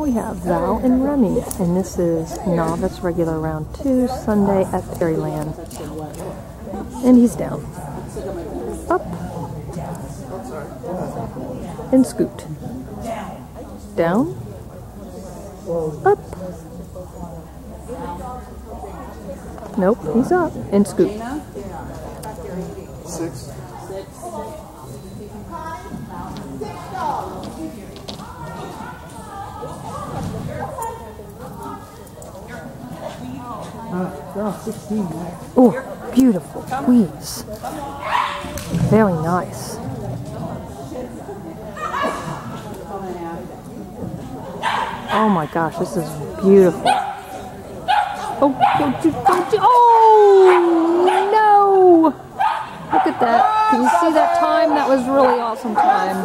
we have Val and Remi, and this is Novice Regular Round 2, Sunday at Fairyland. And he's down. Up. And scoot. Down. Up. Nope, he's up. And scoot. Six. Oh, beautiful weaves. Very nice. Oh my gosh, this is beautiful. Oh, don't you, don't you, oh no! Look at that. Can you see that time? That was really awesome time.